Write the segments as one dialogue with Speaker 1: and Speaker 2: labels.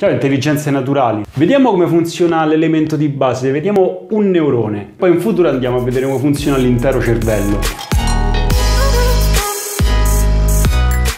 Speaker 1: Ciao intelligenze naturali. Vediamo come funziona l'elemento di base, vediamo un neurone. Poi in futuro andiamo a vedere come funziona l'intero cervello.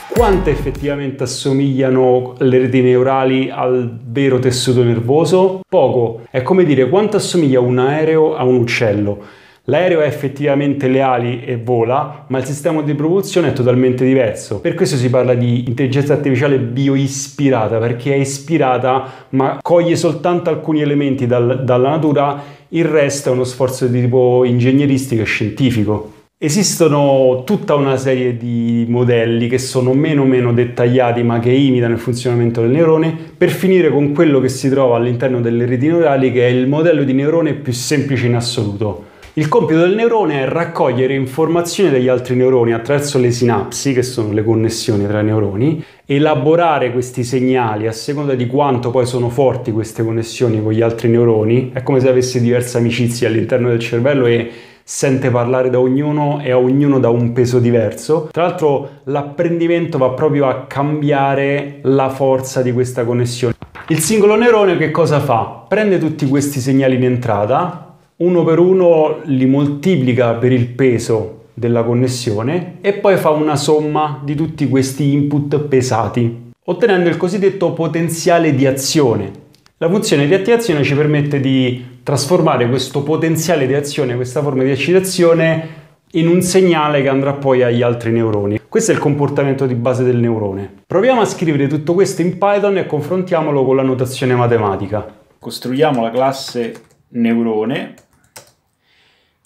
Speaker 1: Quanto effettivamente assomigliano le reti neurali al vero tessuto nervoso? Poco. È come dire quanto assomiglia un aereo a un uccello. L'aereo ha effettivamente le ali e vola, ma il sistema di propulsione è totalmente diverso. Per questo si parla di intelligenza artificiale bioispirata, perché è ispirata ma coglie soltanto alcuni elementi dal, dalla natura, il resto è uno sforzo di tipo ingegneristico e scientifico. Esistono tutta una serie di modelli che sono meno o meno dettagliati ma che imitano il funzionamento del neurone per finire con quello che si trova all'interno delle reti neurali che è il modello di neurone più semplice in assoluto. Il compito del neurone è raccogliere informazioni dagli altri neuroni attraverso le sinapsi, che sono le connessioni tra i neuroni, elaborare questi segnali a seconda di quanto poi sono forti queste connessioni con gli altri neuroni. È come se avesse diverse amicizie all'interno del cervello e sente parlare da ognuno e a ognuno da un peso diverso. Tra l'altro l'apprendimento va proprio a cambiare la forza di questa connessione. Il singolo neurone che cosa fa? Prende tutti questi segnali in entrata, uno per uno li moltiplica per il peso della connessione e poi fa una somma di tutti questi input pesati, ottenendo il cosiddetto potenziale di azione. La funzione di attivazione ci permette di trasformare questo potenziale di azione, questa forma di eccitazione, in un segnale che andrà poi agli altri neuroni. Questo è il comportamento di base del neurone. Proviamo a scrivere tutto questo in Python e confrontiamolo con la notazione matematica.
Speaker 2: Costruiamo la classe neurone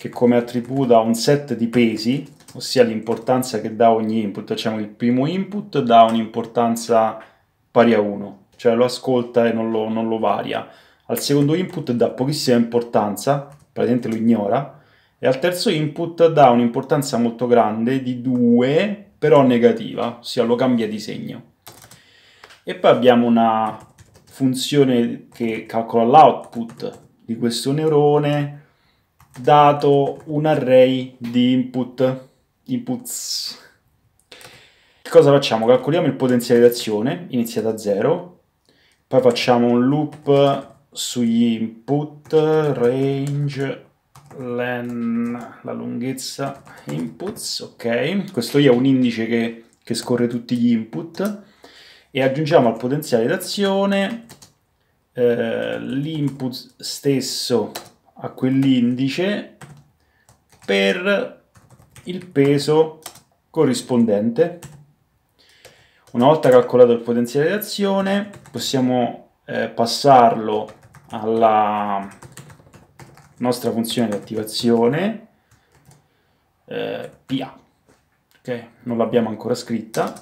Speaker 2: che come attributo ha un set di pesi, ossia l'importanza che dà ogni input. Facciamo il primo input dà un'importanza pari a 1, cioè lo ascolta e non lo, non lo varia. Al secondo input dà pochissima importanza, praticamente lo ignora, e al terzo input dà un'importanza molto grande di 2, però negativa, ossia lo cambia di segno. E poi abbiamo una funzione che calcola l'output di questo neurone dato un array di input, inputs. Che cosa facciamo? Calcoliamo il potenziale di azione, inizia da 0, poi facciamo un loop sugli input, range, len, la lunghezza inputs, ok? Questo è un indice che, che scorre tutti gli input e aggiungiamo al potenziale d'azione eh, l'input stesso a quell'indice per il peso corrispondente. Una volta calcolato il potenziale di azione possiamo eh, passarlo alla nostra funzione di attivazione eh, PA. Ok, non l'abbiamo ancora scritta.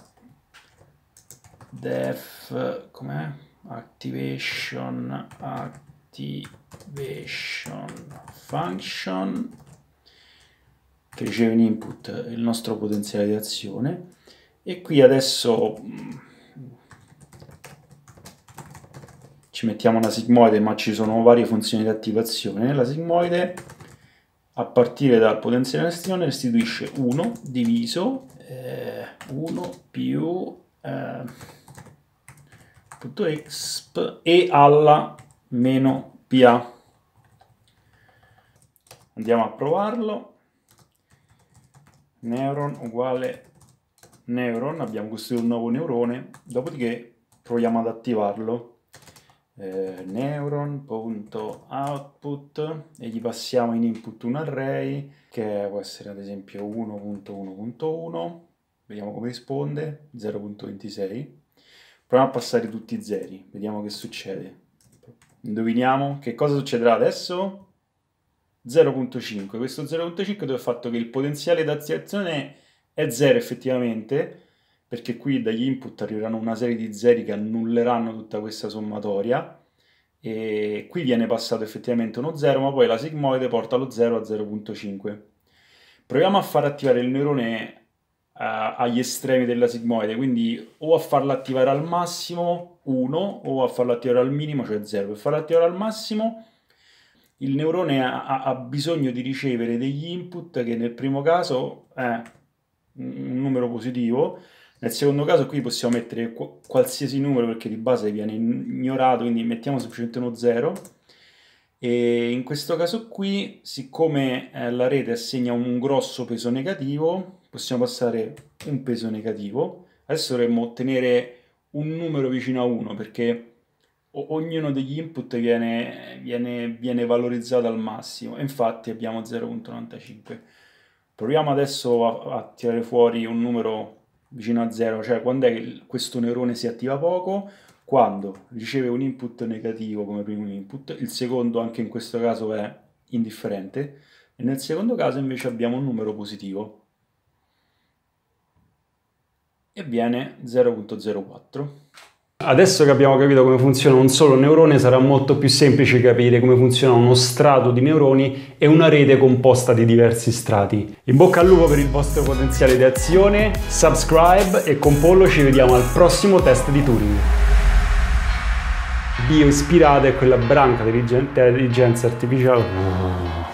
Speaker 2: Def, com'è? Activation, activation activation function. Che riceve in input il nostro potenziale di azione. E qui adesso mm, ci mettiamo una sigmoide ma ci sono varie funzioni di attivazione. La sigmoide a partire dal potenziale di azione restituisce 1 diviso eh, 1 più eh, exp e alla meno PA andiamo a provarlo. Neuron uguale neuron abbiamo costruito un nuovo neurone dopodiché proviamo ad attivarlo. Eh, neuron.output e gli passiamo in input un array che può essere ad esempio 1.1.1 vediamo come risponde 0.26 proviamo a passare tutti i zeri vediamo che succede indoviniamo che cosa succederà adesso 0.5. Questo 0.5 dove ho fatto che il potenziale d'attivazione è 0 effettivamente, perché qui dagli input arriveranno una serie di zeri che annulleranno tutta questa sommatoria e qui viene passato effettivamente uno 0, ma poi la sigmoide porta lo 0 a 0.5. Proviamo a far attivare il neurone agli estremi della sigmoide, quindi o a farlo attivare al massimo 1 o a farlo attivare al minimo, cioè 0. Per farlo attivare al massimo il neurone ha, ha, bisogno di ricevere degli input che nel primo caso è un numero positivo, Nel secondo caso qui possiamo mettere qualsiasi numero perché di base viene ignorato, quindi mettiamo semplicemente uno 0. E in questo caso qui, siccome eh, la rete assegna un grosso peso negativo, possiamo passare un peso negativo. Adesso dovremmo ottenere un numero vicino a 1 perché ognuno degli input viene, viene, viene valorizzato al massimo. Infatti abbiamo 0.95 proviamo adesso a, a, tirare fuori un numero vicino a 0 cioè quando è che questo neurone si attiva poco? Quando riceve un input negativo come primo input il secondo anche in questo caso è indifferente e nel secondo caso invece abbiamo un numero positivo e viene 0.04
Speaker 1: Adesso che abbiamo capito come funziona un solo neurone sarà molto più semplice capire come funziona uno strato di neuroni e una rete composta di diversi strati. In bocca al lupo per il vostro potenziale di azione, subscribe e con Pollo ci vediamo al prossimo test di Turing. Bio ispirata è quella branca di intelligenza artificiale.